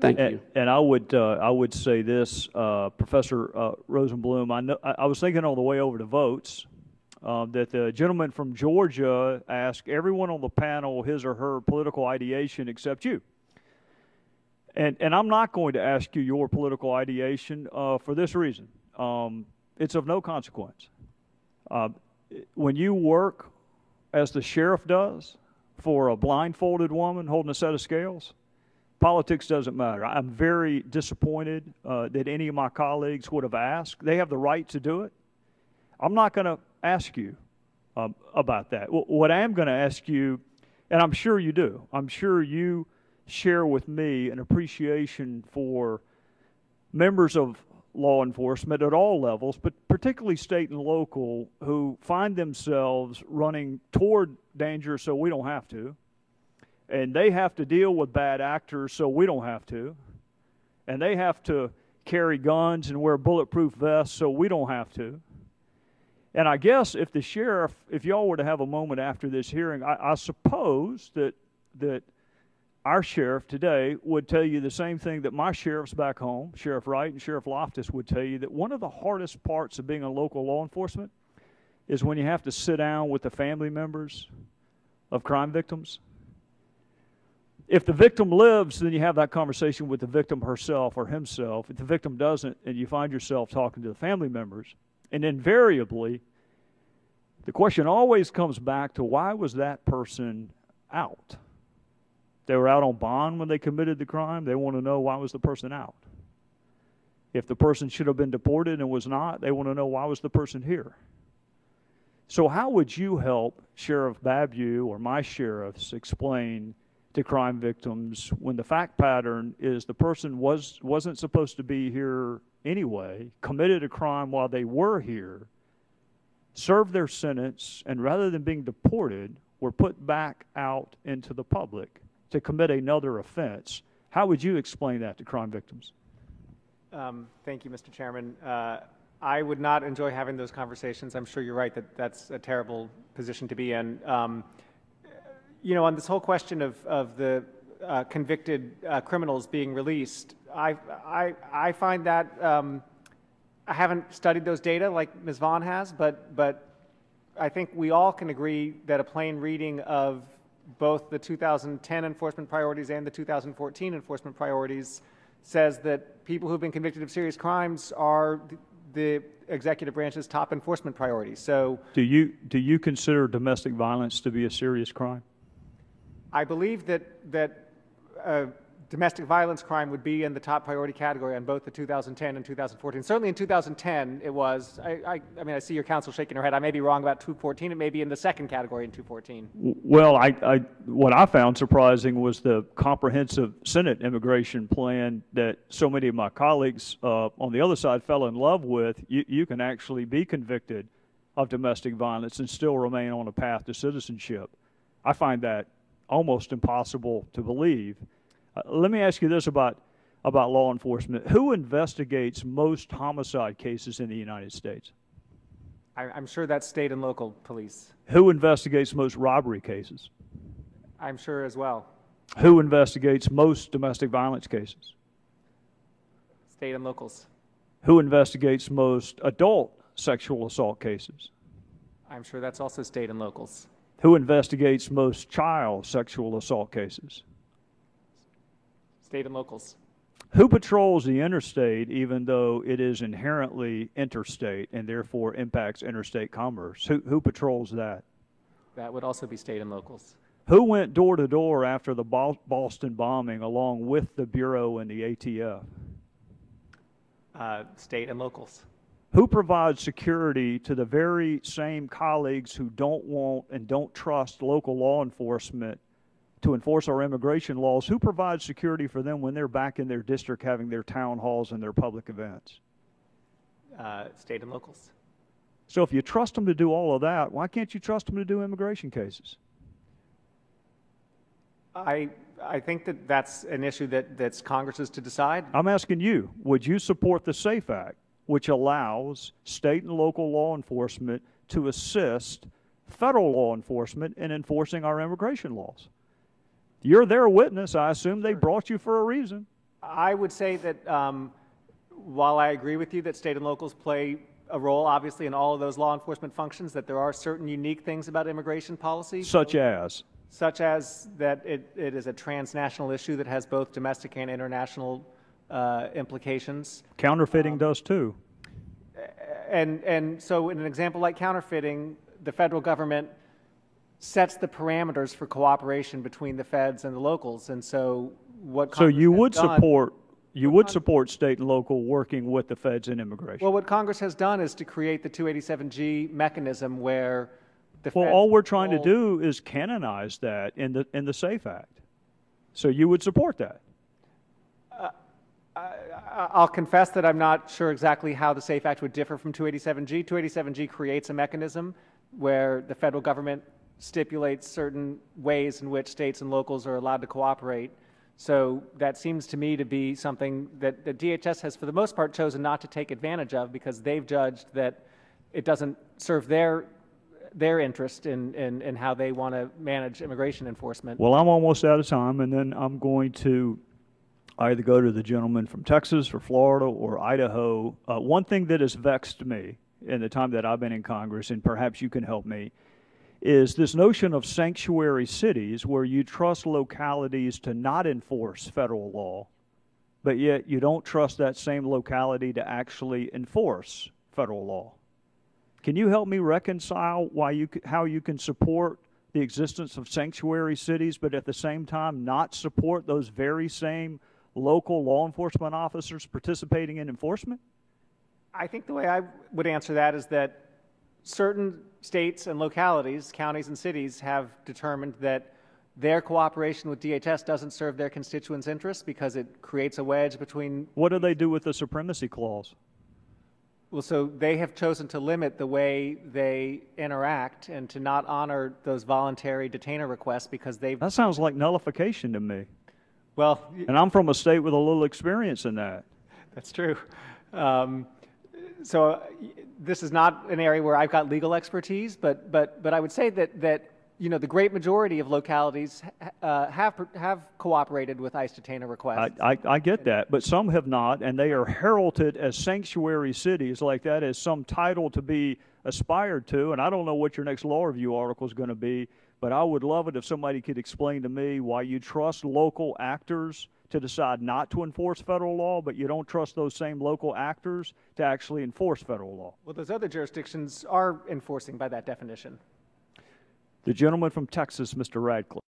Thank And- you. And I would, uh, I would say this, uh, Professor uh, Rosenblum, I know, I was thinking on the way over to votes, um, that the gentleman from Georgia asked everyone on the panel his or her political ideation except you. And, and I'm not going to ask you your political ideation uh, for this reason. Um, it's of no consequence. Uh, when you work as the sheriff does for a blindfolded woman holding a set of scales, politics doesn't matter. I'm very disappointed uh, that any of my colleagues would have asked. They have the right to do it. I'm not going to ask you um, about that. Wh- What I am going to ask you, and I'm sure you do, I'm sure you share with me an appreciation for members of law enforcement at all levels, but particularly state and local, who find themselves running toward danger so we don't have to and they have to deal with bad actors so we don't have to. And they have to carry guns and wear bulletproof vests so we don't have to. And i guess if the sheriff if y'all were to have a moment after this hearing i, I suppose that that our sheriff today would tell you the same thing that my sheriffs back home sheriff wright and sheriff loftis would tell you that one of the hardest parts of being a local law enforcement is when you have to sit down with the family members of crime victims if the victim lives, then you have that conversation with the victim herself or himself. If the victim doesn't, and you find yourself talking to the family members, and invariably, the question always comes back to why was that person out? They were out on bond when they committed the crime. They want to know why was the person out. If the person should have been deported and was not, they want to know why was the person here. So how would you help Sheriff Babeu or my sheriffs explain to crime victims when the fact pattern is the person was wasn't supposed to be here anyway, committed a crime while they were here, served their sentence, and rather than being deported, were put back out into the public to commit another offense. How would you explain that to crime victims? Um, Thank you, Mr. Chairman. Uh, I would not enjoy having those conversations. I'm sure you're right that that's a terrible position to be in. Um, You know, on this whole question of, of the uh, convicted uh, criminals being released, I, I, I find that, um, I haven't studied those data like Ms. Vaughan has, but, but I think we all can agree that a plain reading of both the 2010 enforcement priorities and the 2014 enforcement priorities says that people who've been convicted of serious crimes are th- the executive branch's top enforcement priority. So Do you do you consider domestic violence to be a serious crime? I believe that, that uh, domestic violence crime would be in the top priority category on both the 2010 and 2014. Certainly in 2010 it was. I, I, I mean, I see your counsel shaking her head. I may be wrong about 214. It may be in the second category in 214. Well, I, I, what I found surprising was the comprehensive Senate immigration plan that so many of my colleagues uh, on the other side fell in love with. You, you can actually be convicted of domestic violence and still remain on a path to citizenship. I find that almost impossible to believe. Uh, let me ask you this about about law enforcement: Who investigates most homicide cases in the United States? I, I'm sure that's state and local police. Who investigates most robbery cases? I'm sure as well. Who investigates most domestic violence cases? State and locals. Who investigates most adult sexual assault cases? I'm sure that's also state and locals. Who investigates most child sexual assault cases? State and locals. Who patrols the interstate even though it is inherently interstate and therefore impacts interstate commerce? Who, who patrols that? That would also be state and locals. Who went door to door after the Boston bombing along with the Bureau and the ATF? Uh, state and locals. Who provides security to the very same colleagues who don't want and don't trust local law enforcement to enforce our immigration laws? Who provides security for them when they're back in their district having their town halls and their public events? Uh, state and locals. So if you trust them to do all of that, why can't you trust them to do immigration cases? I, I think that that's an issue that, that's Congress's to decide. I'm asking you, would you support the SAFE Act, which allows state and local law enforcement to assist federal law enforcement in enforcing our immigration laws? You're their witness. I assume they brought you for a reason. I would say that um, while I agree with you that state and locals play a role, obviously, in all of those law enforcement functions, that there are certain unique things about immigration policy, Such as? such as that it, it is a transnational issue that has both domestic and international uh, implications. Counterfeiting does too. And, and so in an example like counterfeiting, the federal government sets the parameters for cooperation between the feds and the locals. And so what So you would done- support, you would support state and local working with the feds in immigration? Well, what Congress has done is to create the 287G mechanism where the Well, all we're trying to do is canonize that in the, in the SAFE Act. So you would support that? I'll confess that I'm not sure exactly how the SAFE Act would differ from 287G. 287G creates a mechanism where the federal government stipulates certain ways in which states and locals are allowed to cooperate. So that seems to me to be something that the DHS has, for the most part, chosen not to take advantage of because they've judged that it doesn't serve their, their interest in, in, in how they want to manage immigration enforcement. Well, I'm almost out of time, and then I'm going to either go to the gentleman from Texas or Florida or Idaho. Uh, one thing that has vexed me in the time that I've been in Congress, and perhaps you can help me, is this notion of sanctuary cities where you trust localities to not enforce federal law, but yet you don't trust that same locality to actually enforce federal law. Can you help me reconcile why you, how you can support the existence of sanctuary cities, but at the same time not support those very same local law enforcement officers participating in enforcement? I think the way I would answer that is that certain states and localities, counties and cities, have determined that their cooperation with DHS doesn't serve their constituents' interests because it creates a wedge between. What do they do with the supremacy clause? Well, so they have chosen to limit the way they interact and to not honor those voluntary detainer requests because they've. That sounds like nullification to me. Well, And I'm from a state with a little experience in that. That's true. Um, so uh, this is not an area where I've got legal expertise, but but but I would say that that you know the great majority of localities uh, have have cooperated with ICE detainer I, requests. I, I get that, but some have not, and they are heralded as sanctuary cities like that as some title to be aspired to. And I don't know what your next law review article is going to be, but I would love it if somebody could explain to me why you trust local actors to decide not to enforce federal law, but you don't trust those same local actors to actually enforce federal law. well, those other jurisdictions are enforcing by that definition. The gentleman from Texas, Mr. Ratcliffe.